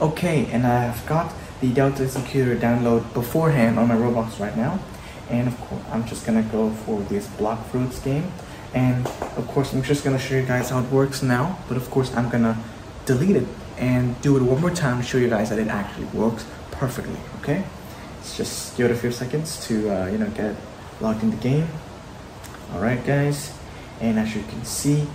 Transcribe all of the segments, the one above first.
Okay, and I have got the Delta Executor download beforehand on my Roblox right now. And of course, I'm just gonna go for this Blox Fruits game. And of course, I'm just gonna show you guys how it works now. But of course, I'm gonna delete it and do it one more time to show you guys that it actually works perfectly, okay? Let's just give it a few seconds to, uh, you know, get logged in the game. Alright guys, and as you can see,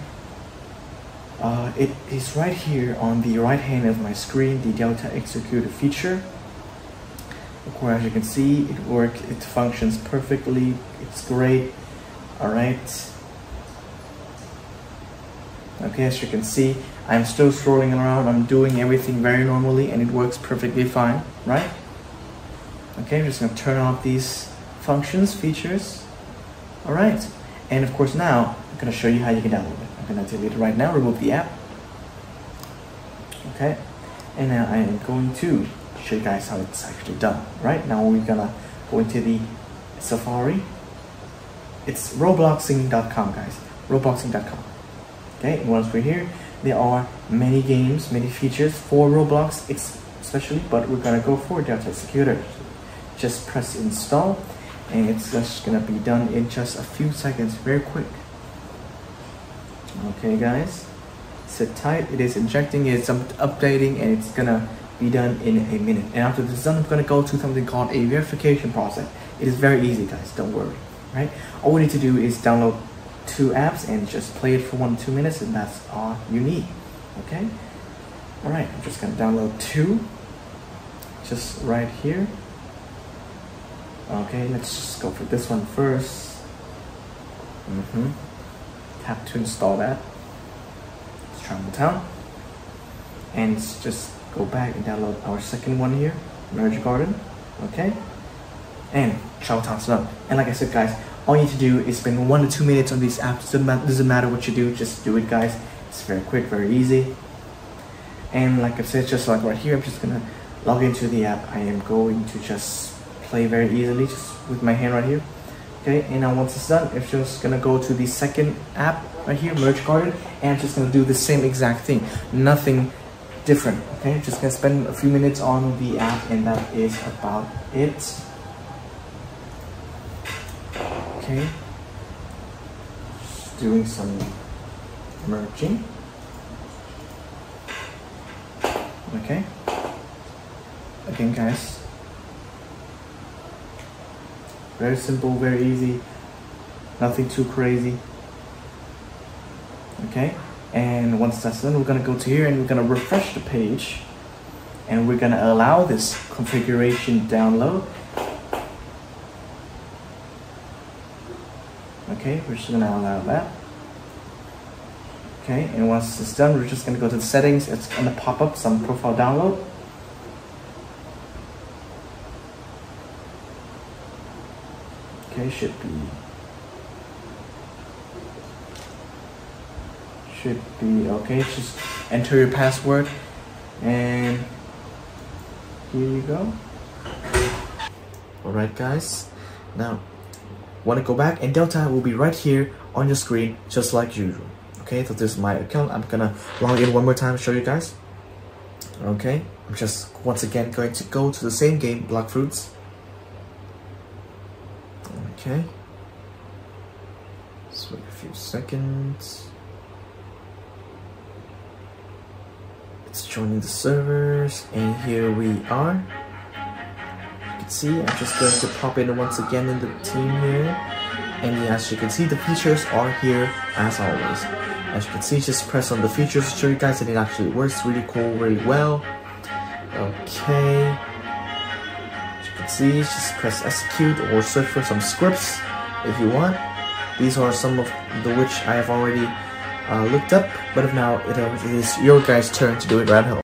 uh, it is right here on the right hand of my screen, the Delta Executor feature. Of course, as you can see, it works, it functions perfectly, it's great. Alright. Okay, as you can see, I'm still scrolling around, I'm doing everything very normally and it works perfectly fine, right? Okay, I'm just gonna turn off these functions, features. Alright, and of course now, I'm gonna show you how you can download it. I'm gonna delete it right now, remove the app. Okay, and now I am going to show you guys how it's actually done. Right, now we're gonna go into the Safari. It's robloxing.com guys, robloxing.com. Okay, once we're here, there are many games, many features for Roblox especially, but we're gonna go for Delta Executor. Just press install and it's just gonna be done in just a few seconds, very quick. Okay guys, sit tight, it is injecting, it's updating and it's gonna be done in a minute. And after this is done, I'm gonna go to something called a verification process. It is very easy guys, don't worry, right? All we need to do is download two apps and just play it for one two minutes and that's all you need okay? All right i'm just gonna download two. Just right here. Okay let's just go for this one first. Mm-hmm tap to install that let's Travel Town and just go back and download our second one here merge garden okay and Travel Town's done and like i said guys all you need to do is spend one to two minutes on these apps. Matter, doesn't matter what you do, just do it, guys. It's very quick, very easy. And like I said, just like right here, I'm just gonna log into the app. I am going to just play very easily, just with my hand right here. Okay, and now once it's done, it's just gonna go to the second app right here, Merge Garden, and just gonna do the same exact thing. Nothing different. Okay, just gonna spend a few minutes on the app, and that is about it. Okay. Just doing some merging. Okay. Again, guys. Very simple, very easy. Nothing too crazy. Okay. And once that's done, we're gonna go to here and we're gonna refresh the page. And we're gonna allow this configuration download Okay, we're just gonna allow that. Okay, and once it's done, we're just gonna go to the settings. It's gonna pop up some profile download. Okay, should be should be okay. Just enter your password and here you go. Alright guys, now want to go back? And Delta will be right here on your screen just like usual. Okay so this is my account. I'm gonna log in one more time to show you guys. Okay I'm just once again going to go to the same game Blox Fruits okay just wait a few seconds it's joining the servers and here we are You can see, I'm just going to pop in once again in the team here. And as you can see, the features are here as always. As you can see, just press on the features to show you guys that it actually works really cool, really well. Okay. Can see, just press execute or search for some scripts if you want. These are some of the which I have already uh, looked up, but now it is your guys' turn to do it right home.